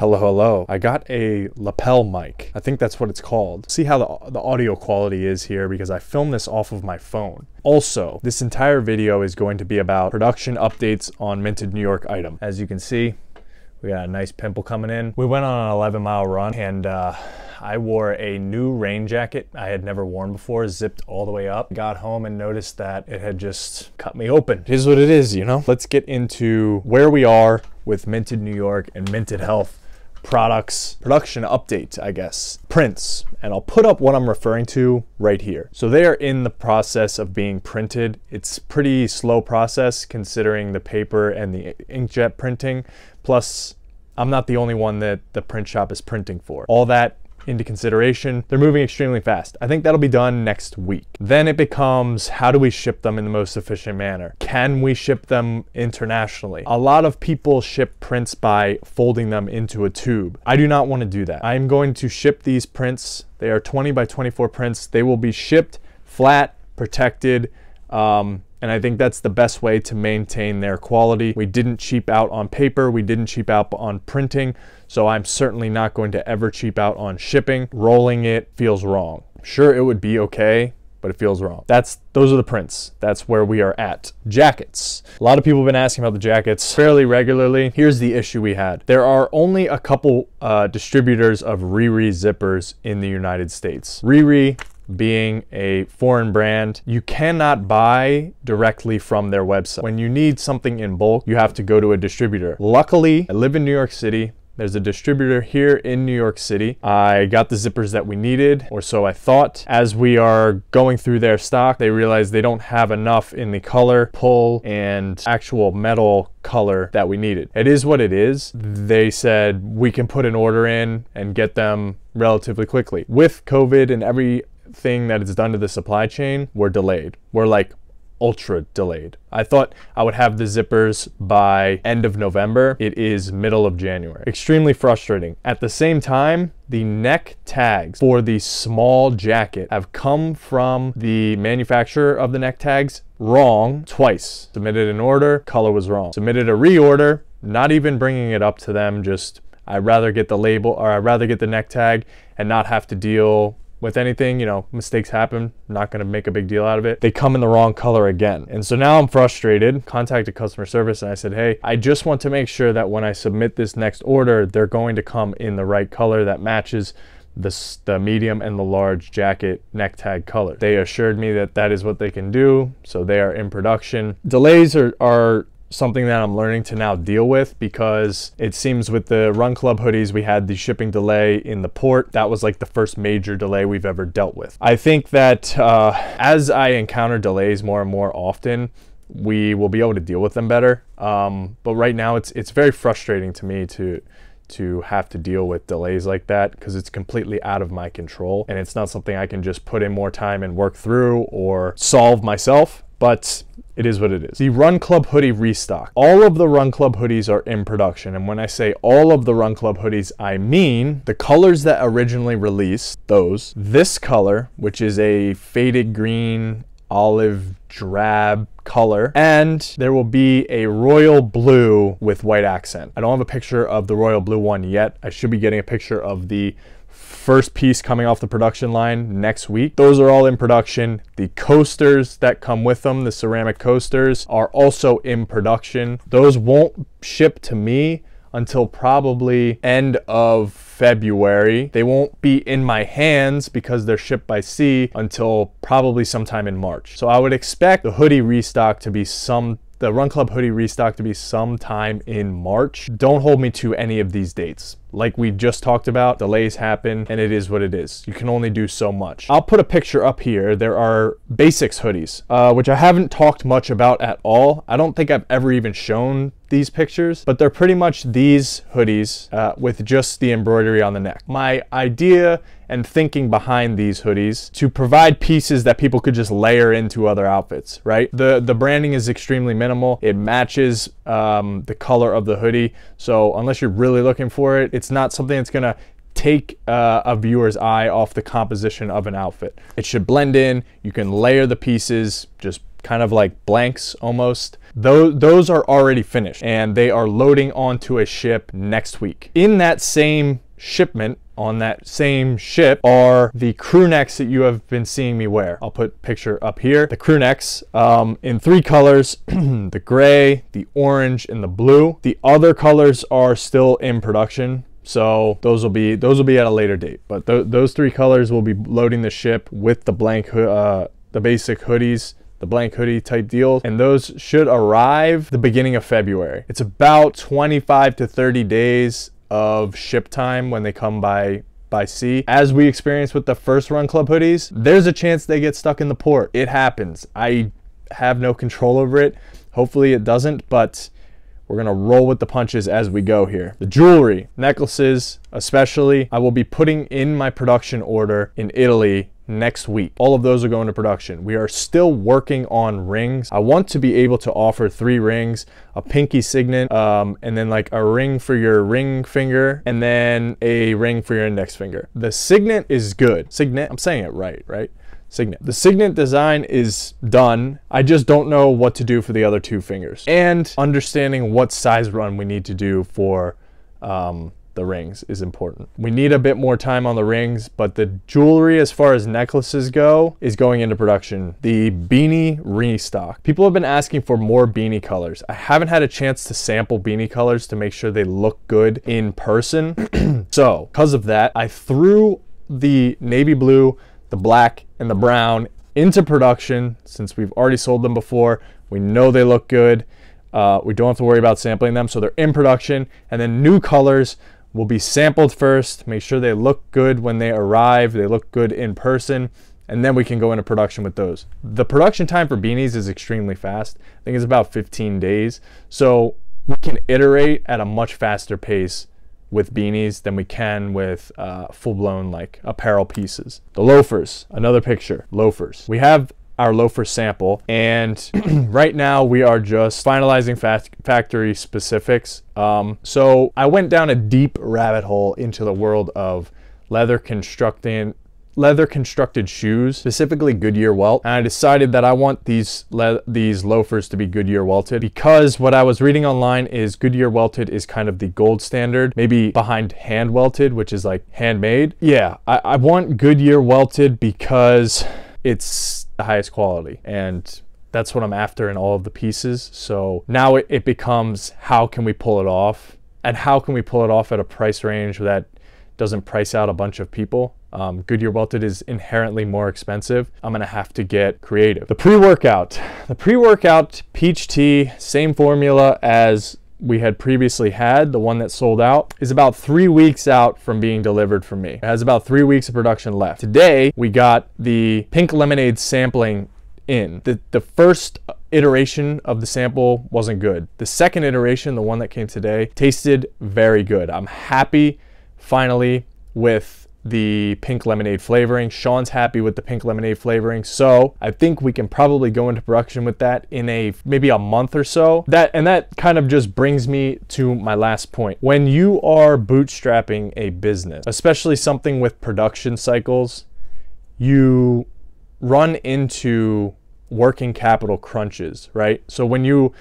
Hello, hello. I got a lapel mic. I think that's what it's called. See how the, the audio quality is here because I filmed this off of my phone. Also, this entire video is going to be about production updates on Minted New York item. As you can see, we got a nice pimple coming in. We went on an 11 mile run and uh, I wore a new rain jacket I had never worn before, zipped all the way up. Got home and noticed that it had just cut me open. It is what it is, you know? Let's get into where we are with Minted New York and Minted Health products production update, I guess, prints. And I'll put up what I'm referring to right here. So they are in the process of being printed. It's pretty slow process considering the paper and the inkjet printing. Plus, I'm not the only one that the print shop is printing for. All that into consideration. They're moving extremely fast. I think that'll be done next week. Then it becomes how do we ship them in the most efficient manner? Can we ship them internationally? A lot of people ship prints by folding them into a tube. I do not want to do that. I'm going to ship these prints. They are 20 by 24 prints. They will be shipped flat, protected, um, and I think that's the best way to maintain their quality. We didn't cheap out on paper, we didn't cheap out on printing, so I'm certainly not going to ever cheap out on shipping. Rolling it feels wrong. Sure, it would be okay, but it feels wrong. That's those are the prints. That's where we are at. Jackets. A lot of people have been asking about the jackets fairly regularly. Here's the issue we had. There are only a couple uh, distributors of Riri zippers in the United States. Riri being a foreign brand, you cannot buy directly from their website. When you need something in bulk, you have to go to a distributor. Luckily, I live in New York City. There's a distributor here in New York City. I got the zippers that we needed, or so I thought. As we are going through their stock, they realized they don't have enough in the color, pull, and actual metal color that we needed. It is what it is. They said we can put an order in and get them relatively quickly. With COVID and every thing that it's done to the supply chain, we're delayed. We're like ultra delayed. I thought I would have the zippers by end of November. It is middle of January. Extremely frustrating. At the same time, the neck tags for the small jacket have come from the manufacturer of the neck tags wrong twice. Submitted an order, color was wrong. Submitted a reorder, not even bringing it up to them, just I'd rather get the label or I'd rather get the neck tag and not have to deal with anything, you know, mistakes happen. I'm not going to make a big deal out of it. They come in the wrong color again. And so now I'm frustrated. Contacted customer service and I said, hey, I just want to make sure that when I submit this next order, they're going to come in the right color that matches the, the medium and the large jacket neck tag color. They assured me that that is what they can do. So they are in production. Delays are, are something that I'm learning to now deal with because it seems with the Run Club hoodies, we had the shipping delay in the port. That was like the first major delay we've ever dealt with. I think that uh, as I encounter delays more and more often, we will be able to deal with them better. Um, but right now, it's it's very frustrating to me to to have to deal with delays like that because it's completely out of my control and it's not something I can just put in more time and work through or solve myself. But it is what it is. The Run Club hoodie restock. All of the Run Club hoodies are in production. And when I say all of the Run Club hoodies, I mean the colors that originally released, those. This color, which is a faded green, olive drab color and there will be a royal blue with white accent. I don't have a picture of the royal blue one yet. I should be getting a picture of the first piece coming off the production line next week. Those are all in production. The coasters that come with them, the ceramic coasters, are also in production. Those won't ship to me until probably end of February. They won't be in my hands because they're shipped by sea until probably sometime in March. So I would expect the hoodie restock to be some the Run Club hoodie restock to be sometime in March. Don't hold me to any of these dates. Like we just talked about, delays happen and it is what it is. You can only do so much. I'll put a picture up here. There are basics hoodies, uh, which I haven't talked much about at all. I don't think I've ever even shown these pictures, but they're pretty much these hoodies uh, with just the embroidery on the neck. My idea and thinking behind these hoodies to provide pieces that people could just layer into other outfits, right? The, the branding is extremely minimal. It matches um, the color of the hoodie. So unless you're really looking for it, it's not something that's gonna take uh, a viewer's eye off the composition of an outfit. It should blend in, you can layer the pieces, just kind of like blanks almost. Those, those are already finished and they are loading onto a ship next week. In that same shipment, on that same ship are the crew necks that you have been seeing me wear. I'll put picture up here. The crew necks um, in three colors, the gray, the orange, and the blue. The other colors are still in production. So those will be those will be at a later date. But th those three colors will be loading the ship with the blank uh, the basic hoodies the blank hoodie type deals, and those should arrive the beginning of February. It's about 25 to 30 days of ship time when they come by by sea. As we experienced with the first run club hoodies, there's a chance they get stuck in the port. It happens. I have no control over it. Hopefully it doesn't, but we're gonna roll with the punches as we go here. The jewelry, necklaces especially, I will be putting in my production order in Italy next week. All of those are going to production. We are still working on rings. I want to be able to offer three rings, a pinky signet, um, and then like a ring for your ring finger, and then a ring for your index finger. The signet is good. Signet, I'm saying it right, right? Signet. The signet design is done. I just don't know what to do for the other two fingers. And understanding what size run we need to do for um, the rings is important. We need a bit more time on the rings, but the jewelry as far as necklaces go is going into production. The beanie restock. People have been asking for more beanie colors. I haven't had a chance to sample beanie colors to make sure they look good in person. so because of that, I threw the navy blue, the black, and the brown into production since we've already sold them before. We know they look good. Uh, we don't have to worry about sampling them, so they're in production. And then new colors will be sampled first, make sure they look good when they arrive, they look good in person, and then we can go into production with those. The production time for beanies is extremely fast. I think it's about 15 days. So we can iterate at a much faster pace with beanies than we can with uh, full-blown like apparel pieces. The loafers, another picture, loafers. We have our loafer sample. And right now we are just finalizing factory specifics. Um, so I went down a deep rabbit hole into the world of leather constructing leather constructed shoes, specifically Goodyear welt. And I decided that I want these these loafers to be Goodyear welted because what I was reading online is Goodyear welted is kind of the gold standard, maybe behind hand welted, which is like handmade. Yeah, I, I want Goodyear welted because it's the highest quality and that's what I'm after in all of the pieces. So now it, it becomes how can we pull it off and how can we pull it off at a price range that doesn't price out a bunch of people. Um, Goodyear welted is inherently more expensive. I'm gonna have to get creative. The pre-workout. The pre-workout peach tea, same formula as we had previously had, the one that sold out, is about three weeks out from being delivered from me. It has about three weeks of production left. Today, we got the pink lemonade sampling in. The, the first iteration of the sample wasn't good. The second iteration, the one that came today, tasted very good. I'm happy finally with the pink lemonade flavoring. Sean's happy with the pink lemonade flavoring. So I think we can probably go into production with that in a maybe a month or so. That and that kind of just brings me to my last point. When you are bootstrapping a business, especially something with production cycles, you run into working capital crunches, right? So when you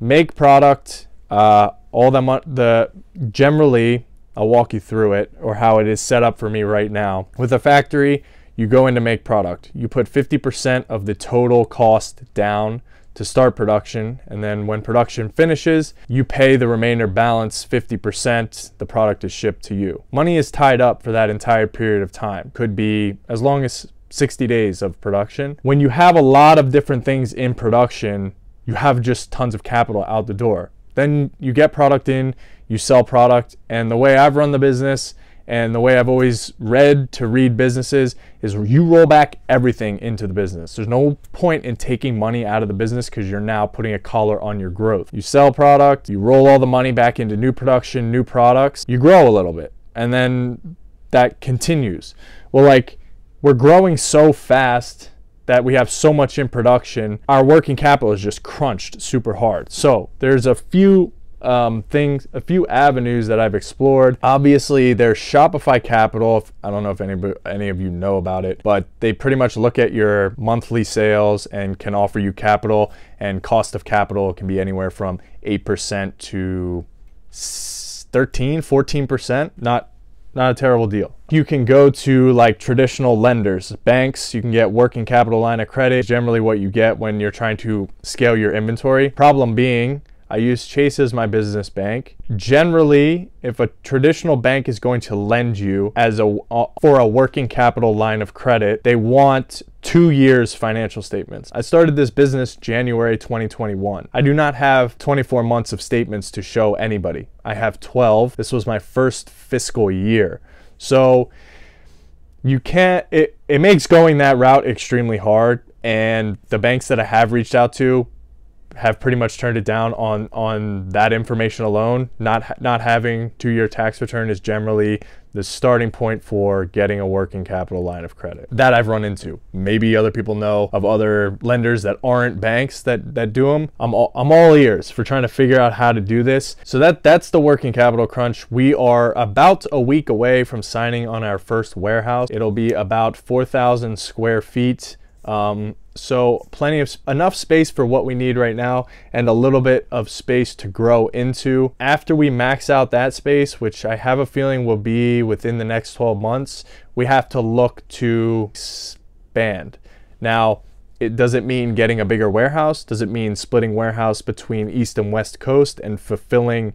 make product, uh, all the, the generally I'll walk you through it or how it is set up for me right now. With a factory, you go in to make product. You put 50% of the total cost down to start production. And then when production finishes, you pay the remainder balance 50%. The product is shipped to you. Money is tied up for that entire period of time. Could be as long as 60 days of production. When you have a lot of different things in production, you have just tons of capital out the door. Then you get product in, you sell product. And the way I've run the business and the way I've always read to read businesses is you roll back everything into the business. There's no point in taking money out of the business because you're now putting a collar on your growth. You sell product, you roll all the money back into new production, new products, you grow a little bit, and then that continues. Well, like we're growing so fast that we have so much in production, our working capital is just crunched super hard. So there's a few um, things, a few avenues that I've explored. Obviously, there's Shopify Capital. I don't know if any, any of you know about it, but they pretty much look at your monthly sales and can offer you capital. And cost of capital can be anywhere from 8% to 13, 14%. Not not a terrible deal. You can go to like traditional lenders, banks, you can get working capital line of credit, generally what you get when you're trying to scale your inventory. Problem being, I use Chase as my business bank. Generally, if a traditional bank is going to lend you as a uh, for a working capital line of credit, they want 2 years financial statements. I started this business January 2021. I do not have 24 months of statements to show anybody. I have 12. This was my first fiscal year. So you can't it, it makes going that route extremely hard and the banks that I have reached out to have pretty much turned it down on on that information alone. Not not having two-year tax return is generally the starting point for getting a working capital line of credit. That I've run into. Maybe other people know of other lenders that aren't banks that that do them. I'm all, I'm all ears for trying to figure out how to do this. So that that's the working capital crunch. We are about a week away from signing on our first warehouse. It'll be about 4,000 square feet. Um, so plenty of enough space for what we need right now and a little bit of space to grow into. After we max out that space, which I have a feeling will be within the next 12 months, we have to look to expand. Now, it does it mean getting a bigger warehouse? Does it mean splitting warehouse between east and west coast and fulfilling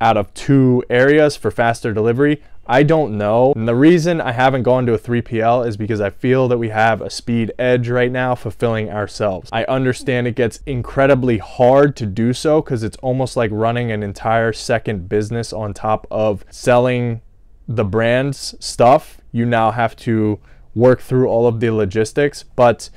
out of two areas for faster delivery? I don't know. And the reason I haven't gone to a 3PL is because I feel that we have a speed edge right now fulfilling ourselves. I understand it gets incredibly hard to do so because it's almost like running an entire second business on top of selling the brand's stuff. You now have to work through all of the logistics, but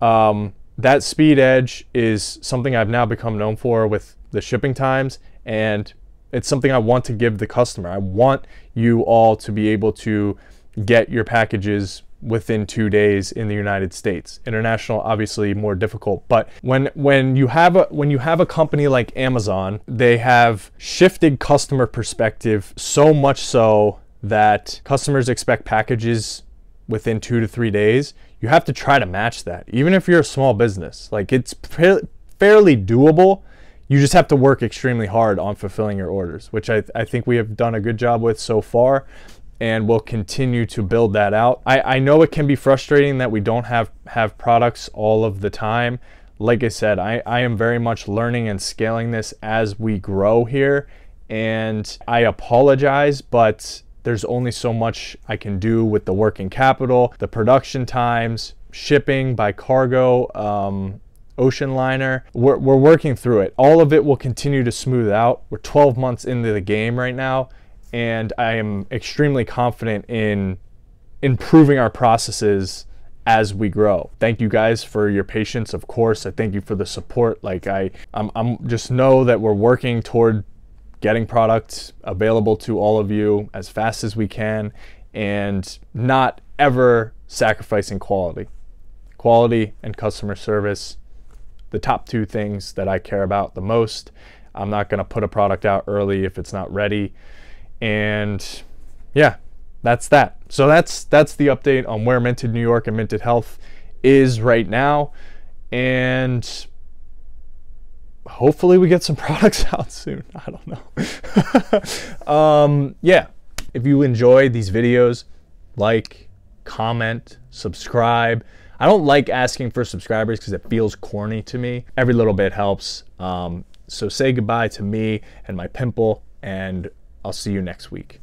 um, that speed edge is something I've now become known for with the shipping times and it's something I want to give the customer. I want you all to be able to get your packages within two days in the United States. International, obviously more difficult, but when when you have a when you have a company like Amazon, they have shifted customer perspective so much so that customers expect packages within two to three days. You have to try to match that, even if you're a small business. Like it's fairly doable you just have to work extremely hard on fulfilling your orders, which I, I think we have done a good job with so far and we'll continue to build that out. I, I know it can be frustrating that we don't have, have products all of the time. Like I said, I, I am very much learning and scaling this as we grow here. And I apologize, but there's only so much I can do with the working capital, the production times, shipping by cargo, um, ocean liner. We're, we're working through it. All of it will continue to smooth out. We're 12 months into the game right now, and I am extremely confident in improving our processes as we grow. Thank you guys for your patience. Of course, I thank you for the support. Like I, I'm, I'm just know that we're working toward getting products available to all of you as fast as we can, and not ever sacrificing quality. Quality and customer service the top two things that I care about the most. I'm not going to put a product out early if it's not ready. And yeah, that's that. So that's that's the update on where Minted New York and Minted Health is right now. And hopefully we get some products out soon. I don't know. um, yeah, if you enjoy these videos, like, comment, subscribe. I don't like asking for subscribers because it feels corny to me. Every little bit helps. Um, so say goodbye to me and my pimple, and I'll see you next week.